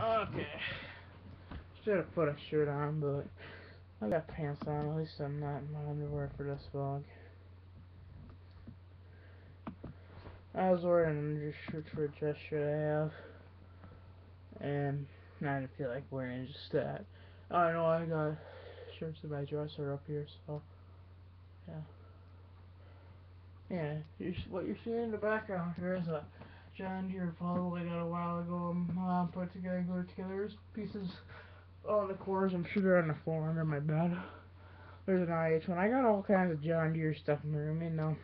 Okay. Should have put a shirt on, but I got pants on. At least I'm not in my underwear for this vlog. I was wearing an undershirt for a dress shirt I have. And I didn't feel like wearing just that. I know I got shirts in my dresser up here, so yeah. Yeah, what you're seeing in the background here is a John Deere I got a while ago. Mom put together and glued together. There's pieces on the corners. I'm sure they're on the floor under my bed. There's an IH one. I got all kinds of John Deere stuff in my room. You know,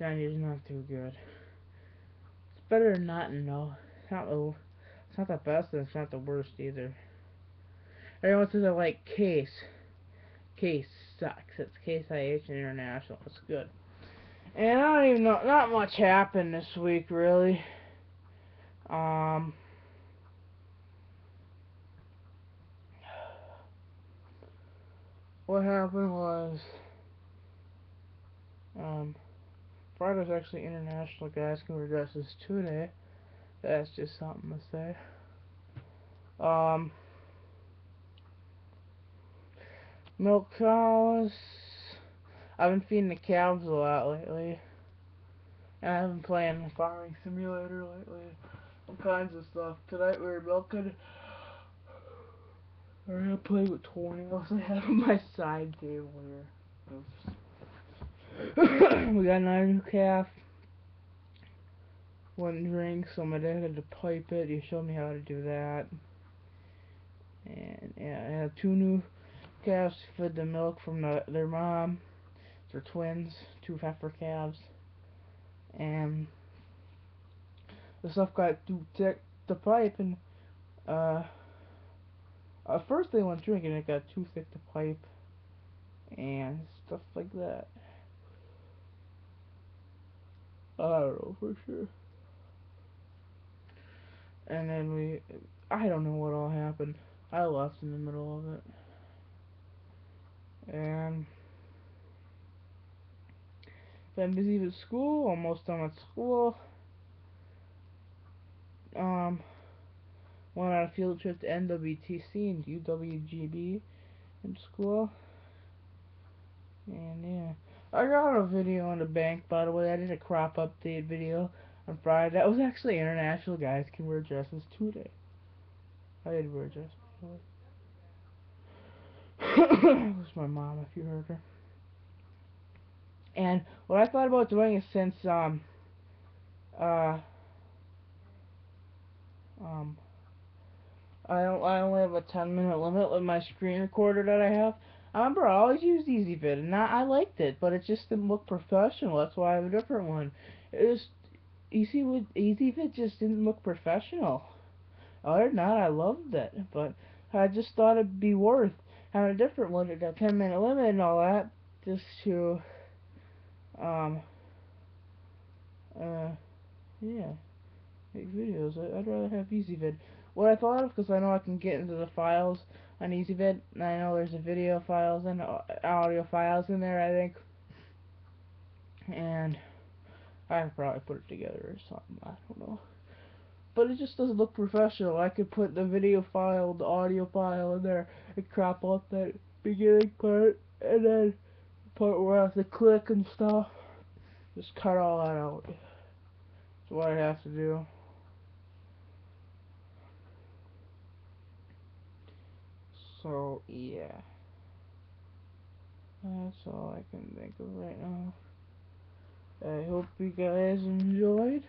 John Deere's not too good. It's better than not, no. It's not the, it's not the best, and it's not the worst either. Everyone says I like Case. Case sucks. It's Case IH International. It's good. And I don't even know, not much happened this week, really. Um, what happened was, um, Friday's actually International Guys Can Wear Dresses today. That's just something to say. Um, milk cows. I've been feeding the calves a lot lately. And I've been playing Farming Simulator lately. All kinds of stuff. Tonight we were milking. We're gonna play with toenails I have on my side table here. we got another new calf. One drink, so my dad had to pipe it. He showed me how to do that. And yeah, I have two new calves fed the milk from the, their mom. They're twins, two heifer calves. And the stuff got thick to pipe and uh at first they went drinking it got too thick to pipe and stuff like that. I don't know for sure. And then we I don't know what all happened. I left in the middle of it. And been busy with school, almost done with school. Um, went on a field trip to NWTC and UWGB in school. And yeah, I got a video on the bank, by the way. I did a crop update video on Friday. That was actually International Guys Can Wear Dresses today. I did wear a dress before. it was my mom, if you heard her. And what I thought about doing is since um uh um I don't I only have a 10 minute limit with my screen recorder that I have. I remember I always used Ezvid and I, I liked it, but it just didn't look professional. That's why I have a different one. It was Easy with Ezvid just didn't look professional. Other than that, I loved it, but I just thought it'd be worth having a different one at a 10 minute limit and all that, just to um, uh, yeah, make videos. I, would rather have Ezvid. What I thought of, because I know I can get into the files on Ezvid, and I know there's a video files and audio files in there, I think. And I probably put it together or something, I don't know. But it just doesn't look professional. I could put the video file, the audio file in there, and crop out that beginning part, and then part where I have to click and stuff. Just cut all that out. That's what I have to do. So, yeah. That's all I can think of right now. I hope you guys enjoyed.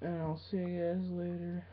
And I'll see you guys later.